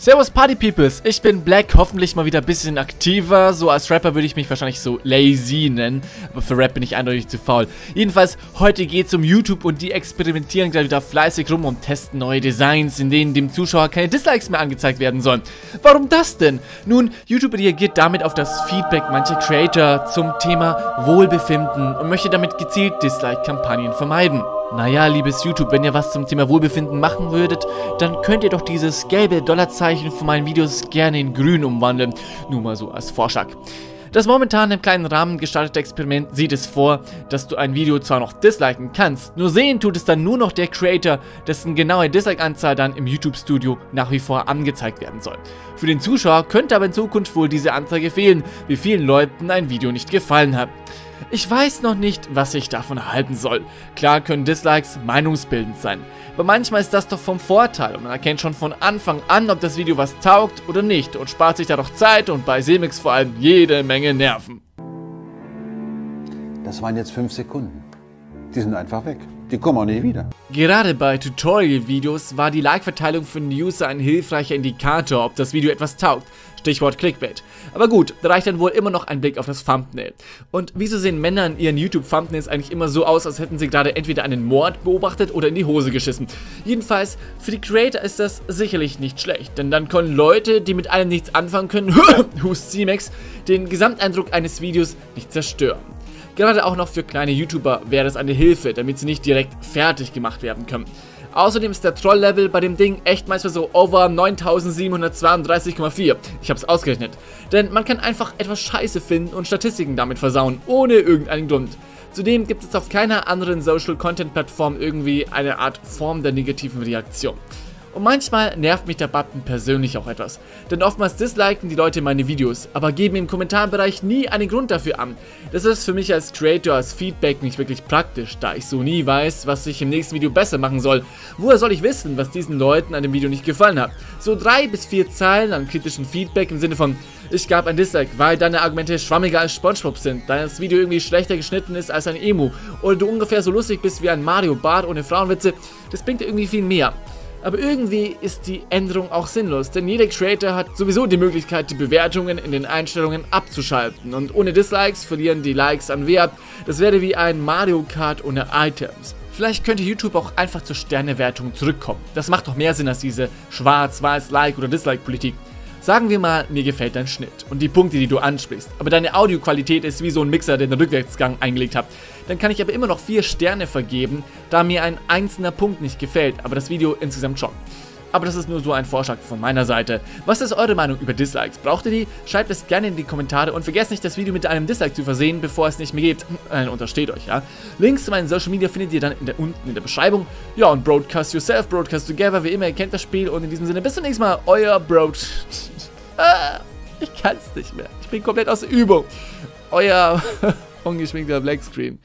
Servus Party Peoples, ich bin Black, hoffentlich mal wieder ein bisschen aktiver. So als Rapper würde ich mich wahrscheinlich so lazy nennen, aber für Rap bin ich eindeutig zu faul. Jedenfalls, heute geht es um YouTube und die experimentieren gerade wieder fleißig rum und testen neue Designs, in denen dem Zuschauer keine Dislikes mehr angezeigt werden sollen. Warum das denn? Nun, YouTube reagiert damit auf das Feedback mancher Creator zum Thema Wohlbefinden und möchte damit gezielt Dislike-Kampagnen vermeiden. Naja, liebes YouTube, wenn ihr was zum Thema Wohlbefinden machen würdet, dann könnt ihr doch dieses gelbe Dollarzeichen von meinen Videos gerne in grün umwandeln. Nur mal so als Vorschlag. Das momentan im kleinen Rahmen gestartete Experiment sieht es vor, dass du ein Video zwar noch disliken kannst, nur sehen tut es dann nur noch der Creator, dessen genaue Dislike-Anzahl dann im YouTube-Studio nach wie vor angezeigt werden soll. Für den Zuschauer könnte aber in Zukunft wohl diese Anzeige fehlen, wie vielen Leuten ein Video nicht gefallen hat. Ich weiß noch nicht, was ich davon halten soll. Klar können Dislikes meinungsbildend sein, aber manchmal ist das doch vom Vorteil und man erkennt schon von Anfang an, ob das Video was taugt oder nicht und spart sich dadurch Zeit und bei Semix vor allem jede Menge Nerven. Das waren jetzt 5 Sekunden. Die sind einfach weg. Die kommen auch nicht wieder. Gerade bei Tutorial-Videos war die Like-Verteilung für den User ein hilfreicher Indikator, ob das Video etwas taugt. Stichwort Clickbait. Aber gut, da reicht dann wohl immer noch ein Blick auf das Thumbnail. Und wieso sehen Männer in ihren YouTube-Thumbnails eigentlich immer so aus, als hätten sie gerade entweder einen Mord beobachtet oder in die Hose geschissen? Jedenfalls, für die Creator ist das sicherlich nicht schlecht, denn dann können Leute, die mit allem nichts anfangen können, Hust C-Max, den Gesamteindruck eines Videos nicht zerstören. Gerade auch noch für kleine YouTuber wäre das eine Hilfe, damit sie nicht direkt fertig gemacht werden können. Außerdem ist der Troll-Level bei dem Ding echt manchmal so over 9732,4. Ich hab's ausgerechnet. Denn man kann einfach etwas Scheiße finden und Statistiken damit versauen, ohne irgendeinen Grund. Zudem gibt es auf keiner anderen Social-Content-Plattform irgendwie eine Art Form der negativen Reaktion. Und manchmal nervt mich der Button persönlich auch etwas. Denn oftmals disliken die Leute meine Videos, aber geben im Kommentarbereich nie einen Grund dafür an. Das ist für mich als Creator als Feedback nicht wirklich praktisch, da ich so nie weiß, was ich im nächsten Video besser machen soll. Woher soll ich wissen, was diesen Leuten an dem Video nicht gefallen hat? So drei bis vier Zeilen an kritischen Feedback im Sinne von ich gab ein Dislike, weil deine Argumente schwammiger als Spongebob sind, dein Video irgendwie schlechter geschnitten ist als ein Emo oder du ungefähr so lustig bist wie ein Mario Bart ohne Frauenwitze, das bringt irgendwie viel mehr. Aber irgendwie ist die Änderung auch sinnlos, denn jeder Creator hat sowieso die Möglichkeit, die Bewertungen in den Einstellungen abzuschalten. Und ohne Dislikes verlieren die Likes an Wert. Das wäre wie ein Mario Kart ohne Items. Vielleicht könnte YouTube auch einfach zur Sternewertung zurückkommen. Das macht doch mehr Sinn als diese schwarz-weiß-Like- oder Dislike-Politik. Sagen wir mal, mir gefällt dein Schnitt und die Punkte, die du ansprichst, aber deine Audioqualität ist wie so ein Mixer, der den Rückwärtsgang eingelegt hat. Dann kann ich aber immer noch 4 Sterne vergeben, da mir ein einzelner Punkt nicht gefällt, aber das Video insgesamt schon. Aber das ist nur so ein Vorschlag von meiner Seite. Was ist eure Meinung über Dislikes? Braucht ihr die? Schreibt es gerne in die Kommentare und vergesst nicht, das Video mit einem Dislike zu versehen, bevor es nicht mehr geht. Äh, untersteht euch, ja. Links zu meinen Social Media findet ihr dann in der, unten in der Beschreibung. Ja, und Broadcast Yourself, Broadcast Together, wie immer, ihr kennt das Spiel. Und in diesem Sinne, bis zum nächsten Mal, euer Broad... ah, ich kann's nicht mehr. Ich bin komplett aus der Übung. Euer ungeschminkter Blackscreen.